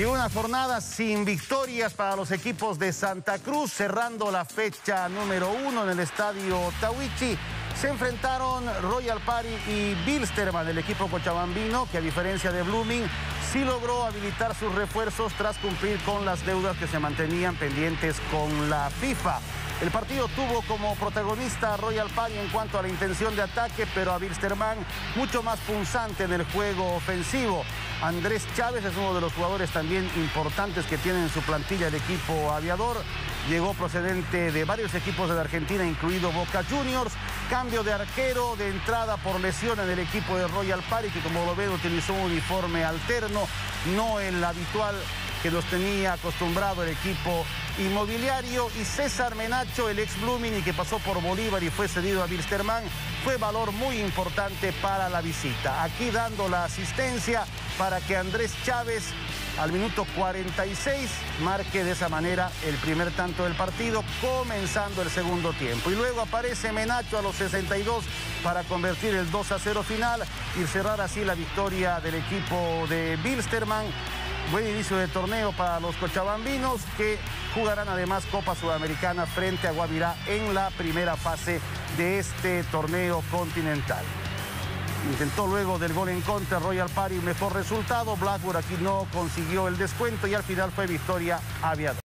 Y una jornada sin victorias para los equipos de Santa Cruz, cerrando la fecha número uno en el estadio Tawichi. Se enfrentaron Royal Party y Bilsterman, el equipo cochabambino, que a diferencia de Blooming, sí logró habilitar sus refuerzos tras cumplir con las deudas que se mantenían pendientes con la FIFA. El partido tuvo como protagonista a Royal Party en cuanto a la intención de ataque, pero a Bilsterman mucho más punzante en el juego ofensivo. Andrés Chávez es uno de los jugadores también importantes que tiene en su plantilla el equipo aviador. Llegó procedente de varios equipos de la Argentina, incluido Boca Juniors. Cambio de arquero de entrada por lesión en el equipo de Royal Party, que como lo ven utilizó un uniforme alterno, no el habitual que los tenía acostumbrado el equipo inmobiliario y César Menacho, el ex Blooming que pasó por Bolívar y fue cedido a Wilstermann, fue valor muy importante para la visita. Aquí dando la asistencia para que Andrés Chávez al minuto 46 marque de esa manera el primer tanto del partido, comenzando el segundo tiempo. Y luego aparece Menacho a los 62 para convertir el 2 a 0 final y cerrar así la victoria del equipo de Bilsterman Buen inicio de torneo para los cochabambinos que jugarán además Copa Sudamericana frente a Guavirá en la primera fase de este torneo continental. Intentó luego del gol en contra Royal Party mejor resultado. Blackburn aquí no consiguió el descuento y al final fue victoria aviador.